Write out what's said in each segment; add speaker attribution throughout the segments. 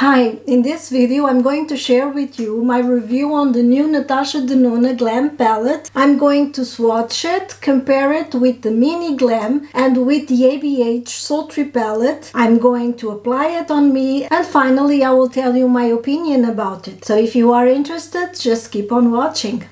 Speaker 1: Hi, in this video I'm going to share with you my review on the new Natasha Denona Glam palette. I'm going to swatch it, compare it with the Mini Glam and with the ABH Sultry palette. I'm going to apply it on me and finally I will tell you my opinion about it. So if you are interested, just keep on watching.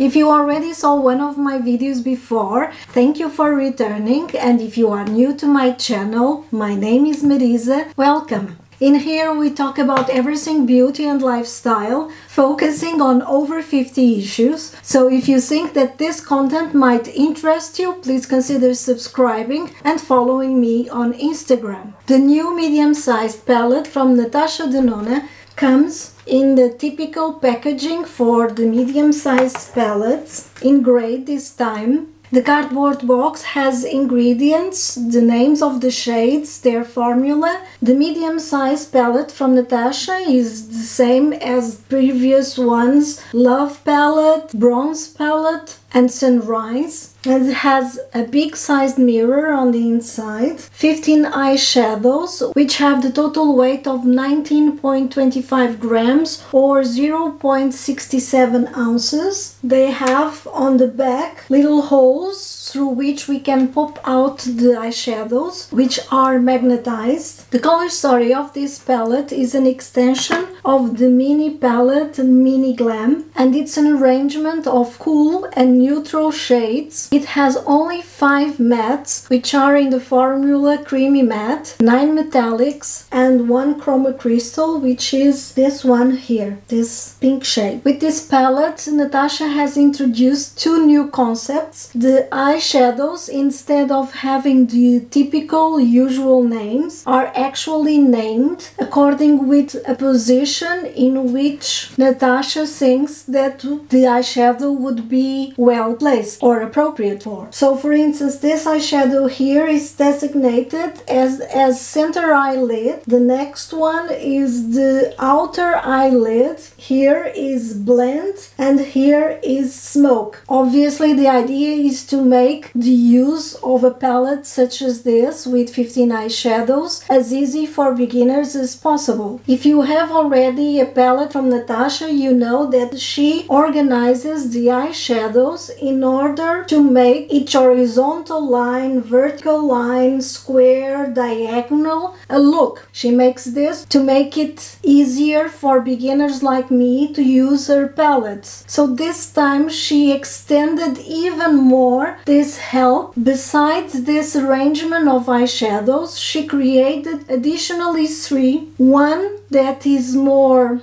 Speaker 1: If you already saw one of my videos before, thank you for returning and if you are new to my channel, my name is Marisa, welcome. In here we talk about everything beauty and lifestyle, focusing on over 50 issues. So if you think that this content might interest you, please consider subscribing and following me on Instagram. The new medium-sized palette from Natasha Denona comes in the typical packaging for the medium-sized palettes in gray this time the cardboard box has ingredients, the names of the shades, their formula. The medium-sized palette from Natasha is the same as previous ones. Love palette, bronze palette, and sunrise and it has a big sized mirror on the inside 15 eyeshadows which have the total weight of 19.25 grams or 0.67 ounces they have on the back little holes through which we can pop out the eyeshadows which are magnetized. The color story of this palette is an extension of the mini palette Mini Glam and it's an arrangement of cool and neutral shades. It has only 5 mattes which are in the formula Creamy Matte, 9 metallics and 1 chroma crystal which is this one here, this pink shade. With this palette Natasha has introduced two new concepts, the eyeshadows, instead of having the typical usual names, are actually named according with a position in which Natasha thinks that the eyeshadow would be well placed or appropriate for. So for instance, this eyeshadow here is designated as, as center eyelid. The next one is the outer eyelid. Here is blend and here is smoke. Obviously the idea is to make the use of a palette such as this with 15 eyeshadows as easy for beginners as possible. If you have already a palette from Natasha, you know that she organizes the eyeshadows in order to make each horizontal line, vertical line, square, diagonal a look. She makes this to make it easier for beginners like me to use her palettes. So this time she extended even more this this help, besides this arrangement of eyeshadows, she created additionally three. One that is more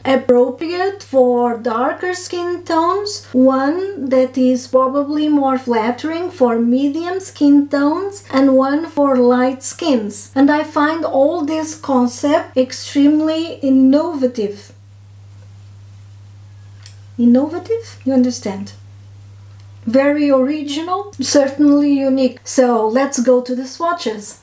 Speaker 1: appropriate for darker skin tones, one that is probably more flattering for medium skin tones, and one for light skins. And I find all this concept extremely innovative. Innovative? You understand? very original, certainly unique. So let's go to the swatches.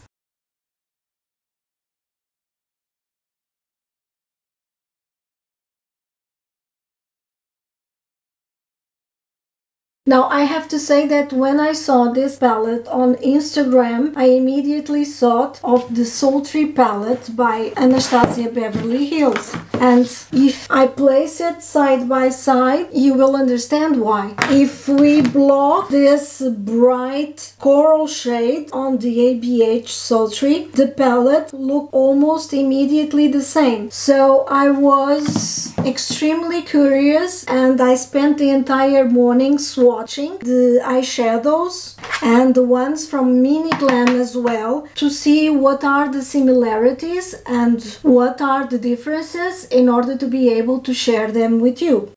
Speaker 1: Now I have to say that when I saw this palette on Instagram, I immediately thought of the Sultry palette by Anastasia Beverly Hills. And if I place it side by side, you will understand why. If we block this bright coral shade on the ABH Sultry, the palette look almost immediately the same. So I was extremely curious and I spent the entire morning swatching the eyeshadows and the ones from Mini Glam as well to see what are the similarities and what are the differences in order to be able to share them with you.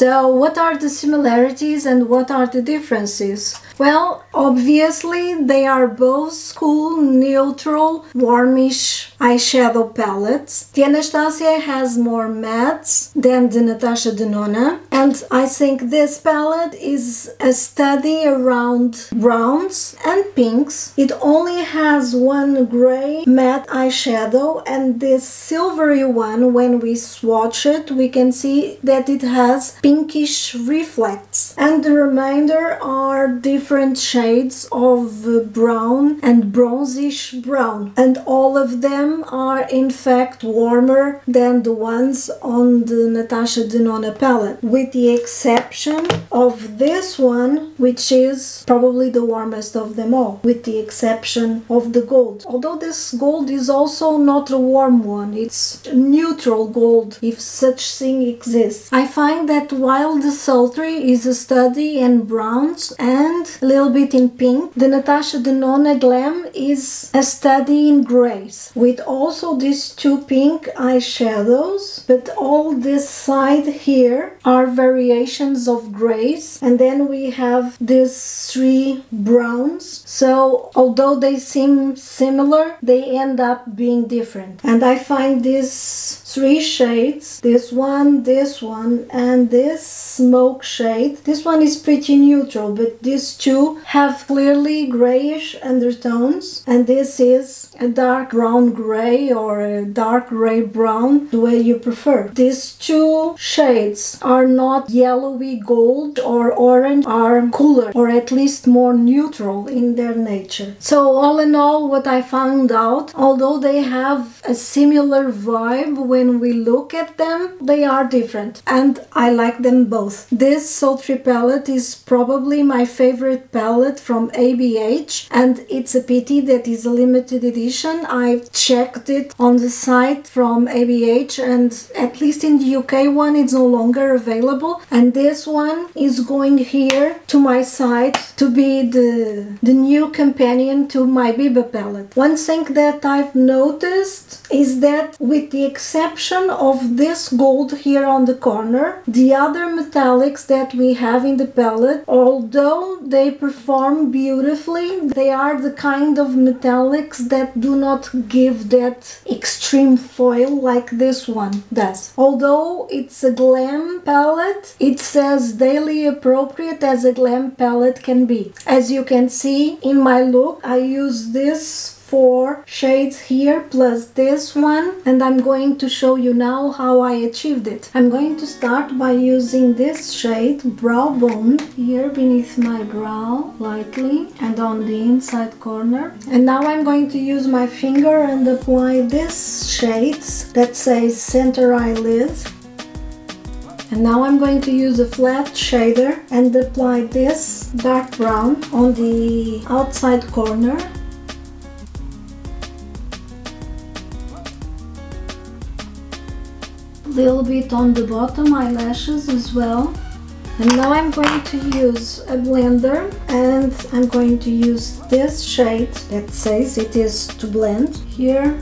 Speaker 1: So what are the similarities and what are the differences? Well, obviously they are both cool, neutral, warmish eyeshadow palettes. The Anastasia has more mattes than the Natasha Denona and I think this palette is a study around browns and pinks. It only has one gray matte eyeshadow and this silvery one when we swatch it we can see that it has pinkish reflects. And the remainder are different shades of brown and bronzish brown. And all of them are in fact warmer than the ones on the Natasha Denona palette with the exception of this one which is probably the warmest of them all with the exception of the gold. Although this gold is also not a warm one it's neutral gold if such thing exists. I find that while the sultry is a study in browns and a little bit in pink. The Natasha Denona Glam is a study in grays with also these two pink eyeshadows. But all this side here are variations of grays. And then we have these three browns. So although they seem similar they end up being different. And I find these three shades this one this one and this smoke shade. This one is pretty neutral but these two have clearly grayish undertones. And this is a dark brown gray or a dark gray brown the way you prefer. These two shades are not yellowy gold or orange are cooler or at least more neutral in their nature. So all in all what I found out although they have a similar vibe when we look at them, they are different. And I like them both. This sultry palette is probably my favorite palette from ABH and it's a pity that is a limited edition. I've checked it on the site from ABH and at least in the UK one it's no longer available and this one is going here to my site to be the, the new companion to my Biba palette. One thing that I've noticed is that with the exception of this gold here on the corner, the other metallics that we have in the palette, although they perform beautifully, they are the kind of metallics that do not give that extreme foil like this one does. Although it's a glam palette, it's as daily appropriate as a glam palette can be. As you can see in my look, I use this four shades here plus this one. And I'm going to show you now how I achieved it. I'm going to start by using this shade Brow Bone here beneath my brow lightly and on the inside corner. And now I'm going to use my finger and apply this shades that says center eyelid. And now I'm going to use a flat shader and apply this dark brown on the outside corner little bit on the bottom eyelashes as well and now I'm going to use a blender and I'm going to use this shade that says it is to blend here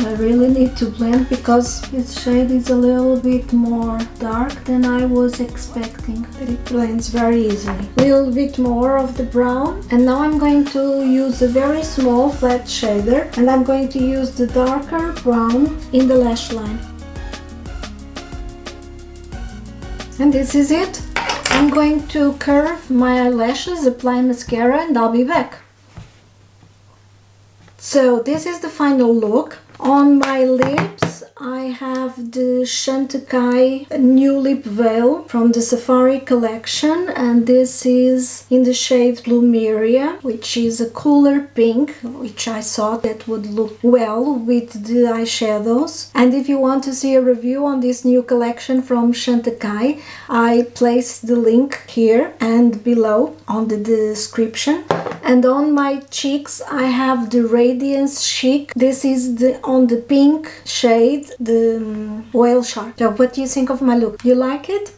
Speaker 1: I really need to blend because this shade is a little bit more dark than I was expecting but it blends very easily. A little bit more of the brown and now I'm going to use a very small flat shader and I'm going to use the darker brown in the lash line. And this is it. I'm going to curve my eyelashes apply mascara and I'll be back. So this is the final look on my lips I have the Chantecaille New Lip Veil from the Safari collection and this is in the shade Plumeria which is a cooler pink which I thought that would look well with the eyeshadows. And if you want to see a review on this new collection from Chantecaille I placed the link here and below on the description. And on my cheeks I have the Radiance Chic. This is the on the pink shade the um, whale shark. So what do you think of my look you like it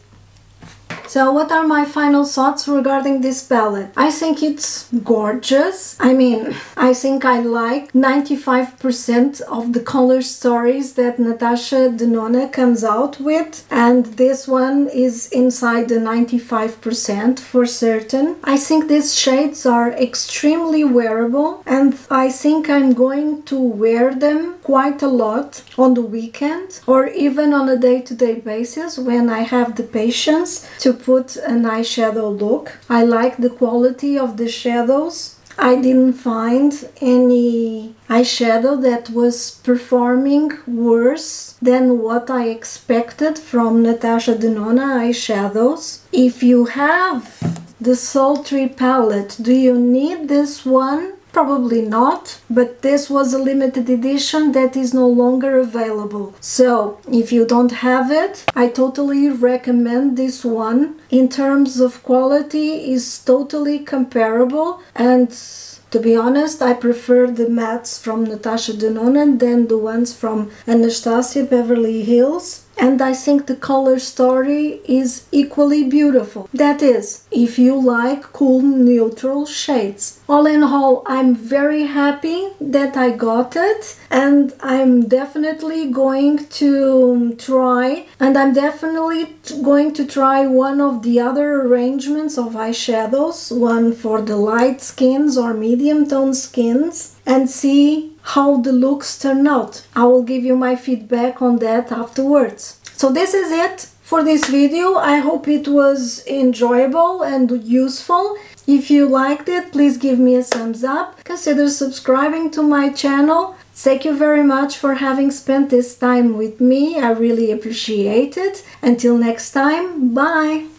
Speaker 1: So what are my final thoughts regarding this palette? I think it's gorgeous. I mean, I think I like 95% of the color stories that Natasha Denona comes out with and this one is inside the 95% for certain. I think these shades are extremely wearable and I think I'm going to wear them quite a lot on the weekend or even on a day-to-day -day basis when I have the patience to put an eyeshadow look. I like the quality of the shadows. I didn't find any eyeshadow that was performing worse than what I expected from Natasha Denona eyeshadows. If you have the Sultry palette, do you need this one? Probably not, but this was a limited edition that is no longer available. So if you don't have it, I totally recommend this one. In terms of quality is totally comparable and to be honest, I prefer the mattes from Natasha Denona than the ones from Anastasia Beverly Hills and I think the color story is equally beautiful. That is, if you like cool neutral shades. All in all, I'm very happy that I got it and I'm definitely going to try and I'm definitely going to try one of the other arrangements of eyeshadows, one for the light skins or medium tone skins and see how the looks turn out. I will give you my feedback on that afterwards. So this is it for this video. I hope it was enjoyable and useful. If you liked it, please give me a thumbs up. Consider subscribing to my channel. Thank you very much for having spent this time with me. I really appreciate it. Until next time, bye!